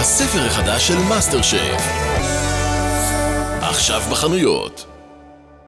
הספר החדש של מאסטר שף. עכשיו בחנויות.